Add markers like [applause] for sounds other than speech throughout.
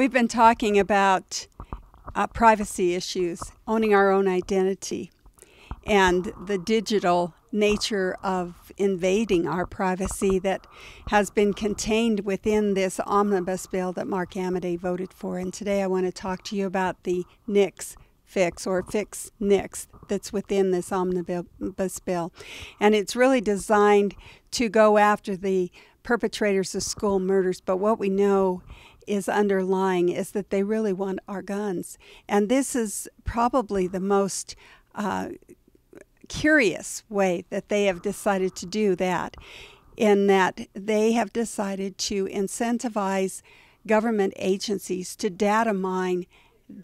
We've been talking about uh, privacy issues, owning our own identity, and the digital nature of invading our privacy that has been contained within this omnibus bill that Mark Amodei voted for. And today I want to talk to you about the NICS fix or fix NICS that's within this omnibus bill. And it's really designed to go after the perpetrators of school murders. But what we know is underlying is that they really want our guns. And this is probably the most uh, curious way that they have decided to do that, in that they have decided to incentivize government agencies to data mine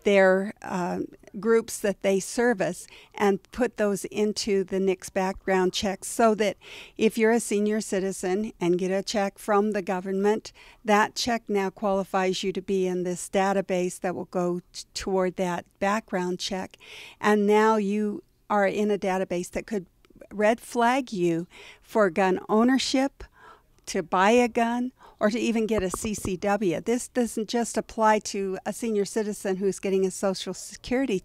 their uh, groups that they service and put those into the NICS background checks so that if you're a senior citizen and get a check from the government, that check now qualifies you to be in this database that will go toward that background check. And now you are in a database that could red flag you for gun ownership, to buy a gun, or to even get a CCW. This doesn't just apply to a senior citizen who's getting a Social Security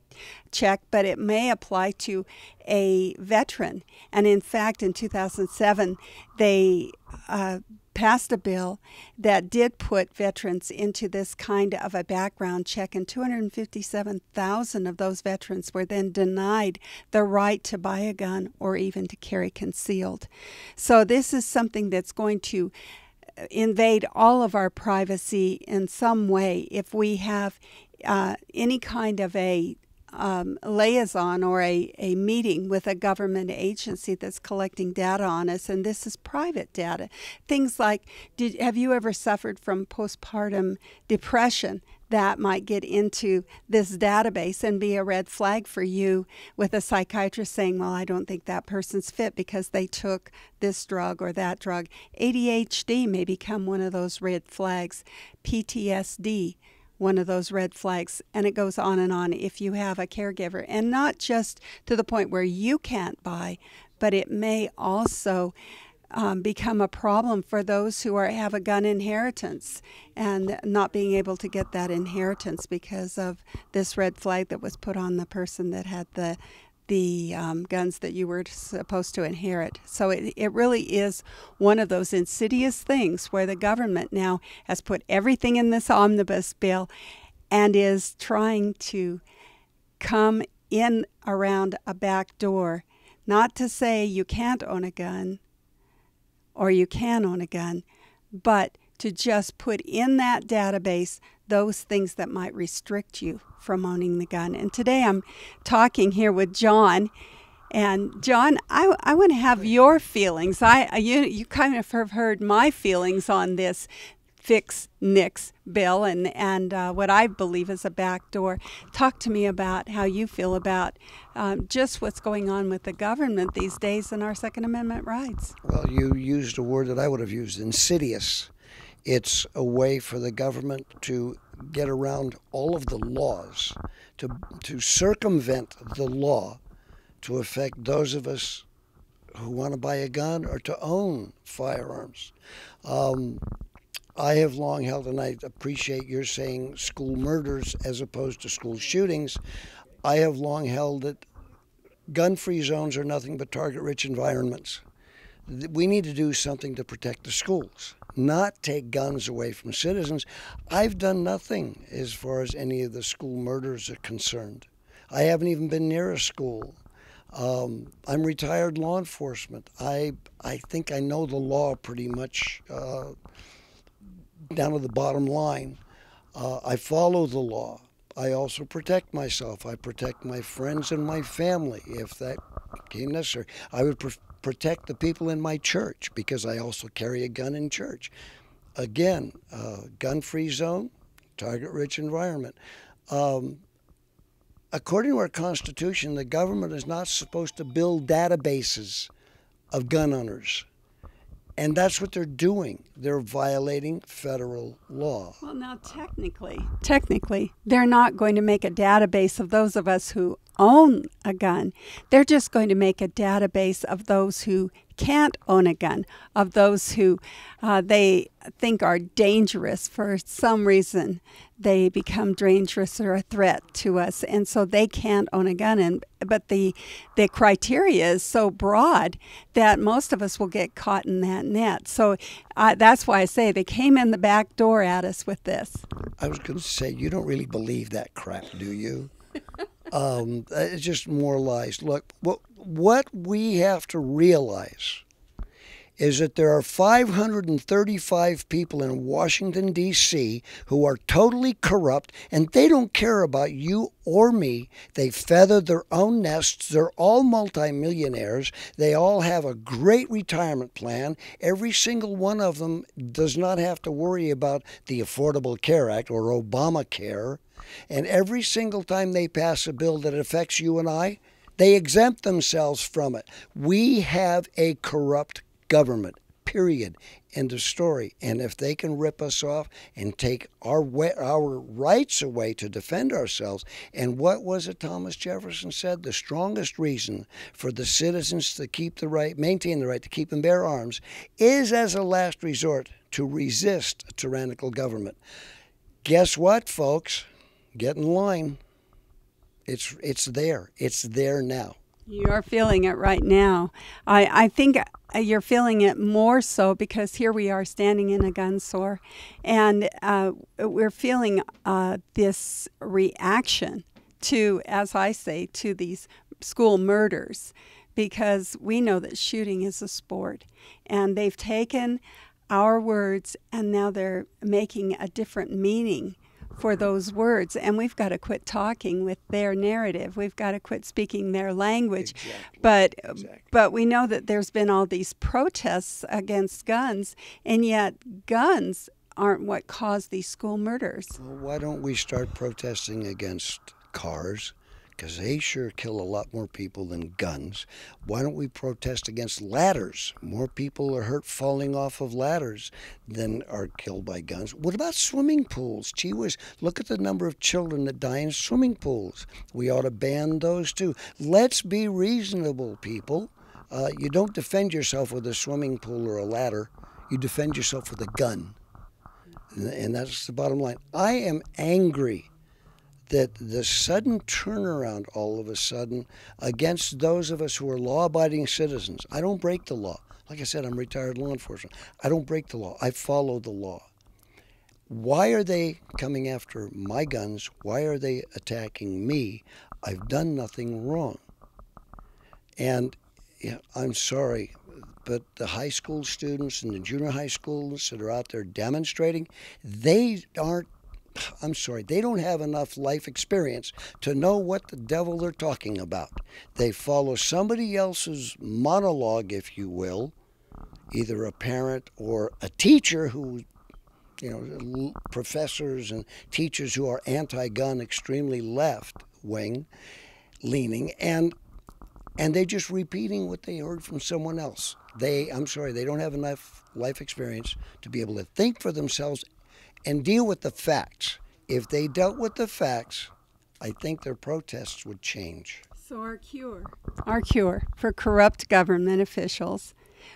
check, but it may apply to a veteran. And in fact, in 2007, they uh, passed a bill that did put veterans into this kind of a background check, and 257,000 of those veterans were then denied the right to buy a gun or even to carry concealed. So, this is something that's going to invade all of our privacy in some way if we have uh, any kind of a um, liaison or a, a meeting with a government agency that's collecting data on us, and this is private data. Things like, did, have you ever suffered from postpartum depression? That might get into this database and be a red flag for you with a psychiatrist saying, Well, I don't think that person's fit because they took this drug or that drug. ADHD may become one of those red flags. PTSD one of those red flags. And it goes on and on if you have a caregiver. And not just to the point where you can't buy, but it may also. Um, become a problem for those who are have a gun inheritance and not being able to get that inheritance because of this red flag that was put on the person that had the the um, guns that you were supposed to inherit. So it, it really is one of those insidious things where the government now has put everything in this omnibus bill and is trying to come in around a back door. Not to say you can't own a gun or you can own a gun, but to just put in that database those things that might restrict you from owning the gun. And today I'm talking here with John. And John, I, I want to have your feelings. I you you kind of have heard my feelings on this fix NICS bill and and uh, what I believe is a backdoor. Talk to me about how you feel about um, just what's going on with the government these days and our Second Amendment rights. Well, you used a word that I would have used: insidious. It's a way for the government to get around all of the laws, to, to circumvent the law to affect those of us who want to buy a gun or to own firearms. Um, I have long held, and I appreciate your saying school murders as opposed to school shootings. I have long held that gun free zones are nothing but target rich environments. We need to do something to protect the schools not take guns away from citizens. I've done nothing as far as any of the school murders are concerned. I haven't even been near a school. Um, I'm retired law enforcement. I I think I know the law pretty much uh, down to the bottom line. Uh, I follow the law. I also protect myself. I protect my friends and my family if that came necessary. I would pre- protect the people in my church because I also carry a gun in church. Again, uh, gun free zone, target rich environment. Um, according to our Constitution, the government is not supposed to build databases of gun owners. And that's what they're doing. They're violating federal law. Well, now, technically, technically, they're not going to make a database of those of us who own a gun. They're just going to make a database of those who can't own a gun, of those who uh, they think are dangerous for some reason. They become dangerous or a threat to us, and so they can't own a gun. And but the the criteria is so broad that most of us will get caught in that net. So uh, that's why I say they came in the back door at us with this. I was going to say you don't really believe that crap, do you? [laughs] um, it's just more lies. Look, what what we have to realize is that there are 535 people in Washington, D.C., who are totally corrupt and they don't care about you or me. They feather their own nests. They're all multimillionaires. They all have a great retirement plan. Every single one of them does not have to worry about the Affordable Care Act or Obamacare. And every single time they pass a bill that affects you and I, they exempt themselves from it. We have a corrupt government. Period. End of story. And if they can rip us off and take our our rights away to defend ourselves, and what was it Thomas Jefferson said? The strongest reason for the citizens to keep the right, maintain the right to keep and bear arms, is as a last resort to resist a tyrannical government. Guess what, folks? Get in line. It's it's there. It's there now. You are feeling it right now. I, I think uh, you're feeling it more so because here we are standing in a gun store and uh, we're feeling uh, this reaction to, as I say, to these school murders because we know that shooting is a sport and they've taken our words and now they're making a different meaning for those words. And we've got to quit talking with their narrative. We've got to quit speaking their language. Exactly. But um, exactly. but we know that there's been all these protests against guns, and yet guns aren't what caused these school murders. Well, why don't we start protesting against cars? Because they sure kill a lot more people than guns. Why don't we protest against ladders? More people are hurt falling off of ladders than are killed by guns. What about swimming pools? Gee whiz, look at the number of children that die in swimming pools. We ought to ban those too. Let's be reasonable, people. Uh, you don't defend yourself with a swimming pool or a ladder, you defend yourself with a gun. And that's the bottom line. I am angry that the sudden turnaround all of a sudden against those of us who are law abiding citizens, I don't break the law. Like I said, I'm retired law enforcement. I don't break the law, I follow the law. Why are they coming after my guns? Why are they attacking me? I've done nothing wrong. And I'm sorry, but the high school students and the junior high schools that are out there demonstrating, they aren't I'm sorry, they don't have enough life experience to know what the devil they're talking about. They follow somebody else's monologue, if you will, either a parent or a teacher who, you know, professors and teachers who are anti gun, extremely left wing leaning, and and they're just repeating what they heard from someone else. They, I'm sorry, they don't have enough life experience to be able to think for themselves and deal with the facts. If they dealt with the facts, I think their protests would change. So, our cure, our cure for corrupt government officials,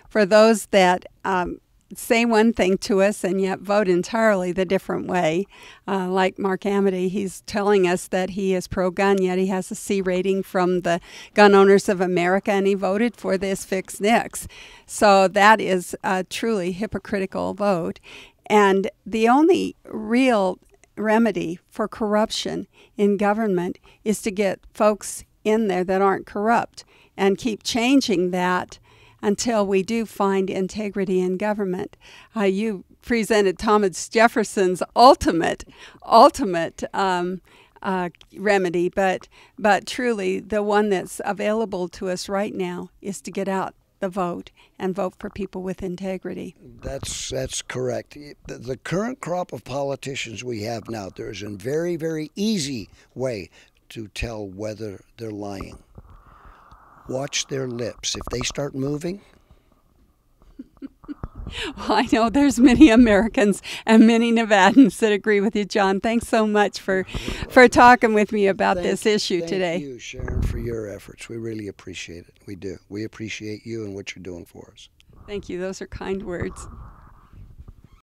for those that um, say one thing to us and yet vote entirely the different way. Uh, like Mark Amodei, he's telling us that he is pro gun, yet he has a C rating from the Gun Owners of America and he voted for this fix NICS. So that is a truly hypocritical vote. And the only real remedy for corruption in government is to get folks in there that aren't corrupt and keep changing that until we do find integrity in government. Uh, you presented Thomas Jefferson's ultimate, ultimate um, uh, remedy, but but truly the one that's available to us right now is to get out the vote and vote for people with integrity. That's that's correct. The, the current crop of politicians we have now, there's a very very easy way to tell whether they're lying. Watch their lips. If they start moving, [laughs] Well, I know there's many Americans and many Nevadans that agree with you, John. Thanks so much for for talking with me about Thank- this issue thank today. Thank you, Sharron, for your efforts. We really appreciate it. We do. We appreciate you and what you're doing for us. Thank you. Those are kind words.